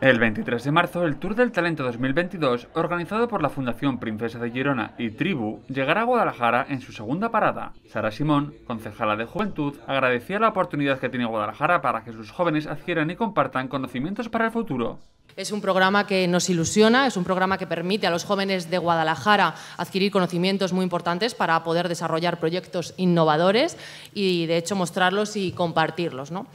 El 23 de marzo, el Tour del Talento 2022, organizado por la Fundación Princesa de Girona y Tribu, llegará a Guadalajara en su segunda parada. Sara Simón, concejala de Juventud, agradecía la oportunidad que tiene Guadalajara para que sus jóvenes adquieran y compartan conocimientos para el futuro. Es un programa que nos ilusiona, es un programa que permite a los jóvenes de Guadalajara adquirir conocimientos muy importantes para poder desarrollar proyectos innovadores y, de hecho, mostrarlos y compartirlos. ¿no?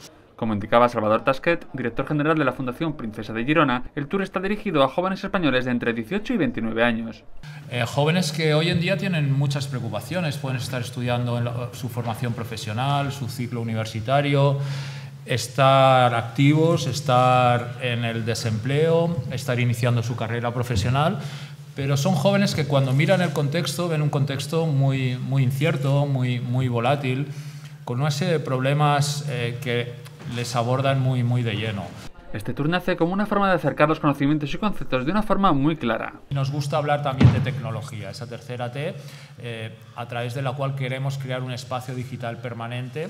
Como indicaba Salvador Tasquet, director general de la Fundación Princesa de Girona, el tour está dirigido a jóvenes españoles de entre 18 y 29 años. Eh, jóvenes que hoy en día tienen muchas preocupaciones, pueden estar estudiando su formación profesional, su ciclo universitario, estar activos, estar en el desempleo, estar iniciando su carrera profesional, pero son jóvenes que cuando miran el contexto ven un contexto muy, muy incierto, muy, muy volátil, con una serie de problemas eh, que les abordan muy, muy de lleno. Este tour nace como una forma de acercar los conocimientos y conceptos de una forma muy clara. Nos gusta hablar también de tecnología, esa tercera T, eh, a través de la cual queremos crear un espacio digital permanente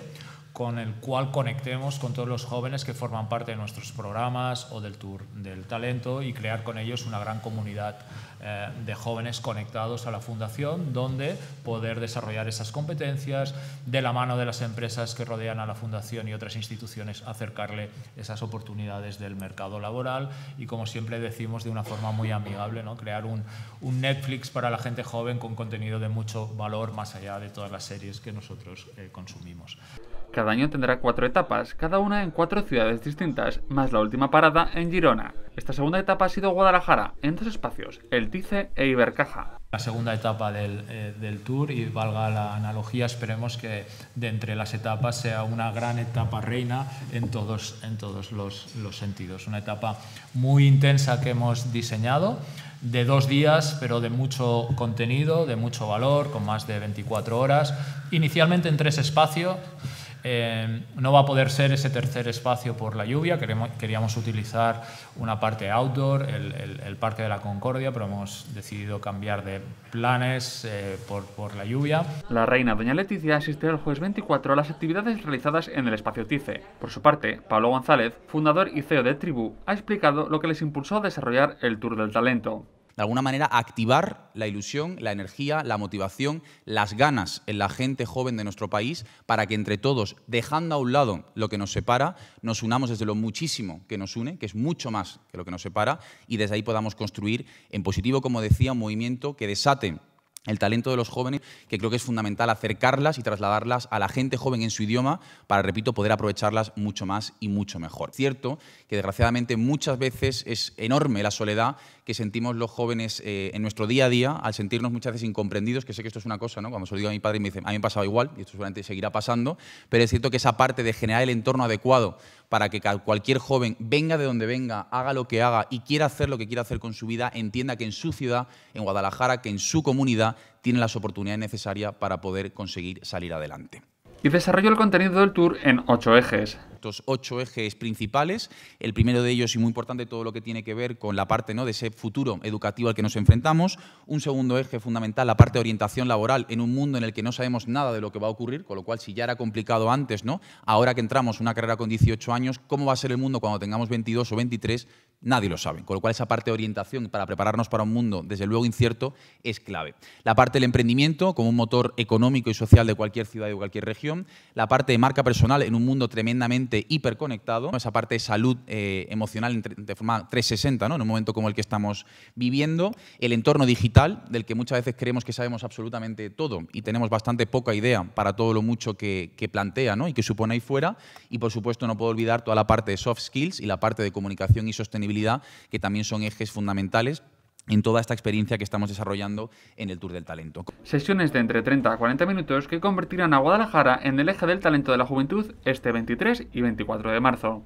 con el cual conectemos con todos los jóvenes que forman parte de nuestros programas o del Tour del Talento y crear con ellos una gran comunidad eh, de jóvenes conectados a la Fundación, donde poder desarrollar esas competencias de la mano de las empresas que rodean a la Fundación y otras instituciones, acercarle esas oportunidades del mercado laboral y, como siempre decimos, de una forma muy amigable, ¿no? crear un, un Netflix para la gente joven con contenido de mucho valor más allá de todas las series que nosotros eh, consumimos. Cada año tendrá cuatro etapas, cada una en cuatro ciudades distintas, más la última parada en Girona. Esta segunda etapa ha sido Guadalajara, en dos espacios, el Tice e Ibercaja. La segunda etapa del, eh, del, tour, y valga la analogía, esperemos que de entre las etapas sea una gran etapa reina en todos, en todos los, los sentidos. Una etapa muy intensa que hemos diseñado, de dos días, pero de mucho contenido, de mucho valor, con más de 24 horas, inicialmente en tres espacios eh, no va a poder ser ese tercer espacio por la lluvia, queríamos utilizar una parte outdoor, el, Parque de la Concordia, pero hemos decidido cambiar de planes eh, por, la lluvia. La reina Doña Leticia asistió el jueves 24 a las actividades realizadas en el espacio TIFE. Por su parte, Pablo González, fundador y CEO de Tribu, ha explicado lo que les impulsó a desarrollar el Tour del Talento de alguna manera activar la ilusión, la energía, la motivación, las ganas en la gente joven de nuestro país para que entre todos, dejando a un lado lo que nos separa, nos unamos desde lo muchísimo que nos une, que es mucho más que lo que nos separa, y desde ahí podamos construir en positivo, como decía, un movimiento que desate el talento de los jóvenes, que creo que es fundamental acercarlas y trasladarlas a la gente joven en su idioma para, repito, poder aprovecharlas mucho más y mucho mejor. Cierto que desgraciadamente muchas veces es enorme la soledad que sentimos los jóvenes eh, en nuestro día a día al sentirnos muchas veces incomprendidos, que sé que esto es una cosa, ¿no? Cuando se lo digo a mi padre me dice, a mí me ha pasado igual, y esto seguramente seguirá pasando, pero es cierto que esa parte de generar el entorno adecuado para que cualquier joven venga de donde venga, haga lo que haga y quiera hacer lo que quiera hacer con su vida, entienda que en su ciudad, en Guadalajara, que en su comunidad, tiene las oportunidades necesarias para poder conseguir salir adelante y desarrolló el contenido del tour en ocho ejes. Estos ocho ejes principales, el primero de ellos y muy importante todo lo que tiene que ver con la parte ¿no? de ese futuro educativo al que nos enfrentamos, un segundo eje fundamental, la parte de orientación laboral en un mundo en el que no sabemos nada de lo que va a ocurrir, con lo cual si ya era complicado antes, ¿no? ahora que entramos una carrera con 18 años, ¿cómo va a ser el mundo cuando tengamos 22 o 23? Nadie lo sabe, con lo cual esa parte de orientación para prepararnos para un mundo, desde luego incierto, es clave. La parte del emprendimiento como un motor económico y social de cualquier ciudad y de cualquier región, la parte de marca personal en un mundo tremendamente hiperconectado, esa parte de salud eh, emocional de forma 360, ¿no? en un momento como el que estamos viviendo, el entorno digital, del que muchas veces creemos que sabemos absolutamente todo y tenemos bastante poca idea para todo lo mucho que, que plantea ¿no? y que supone ahí fuera, y por supuesto no puedo olvidar toda la parte de soft skills y la parte de comunicación y sostenibilidad que también son ejes fundamentales en toda esta experiencia que estamos desarrollando en el Tour del Talento. Sesiones de entre 30 a 40 minutos que convertirán a Guadalajara en el eje del talento de la juventud este 23 y 24 de marzo.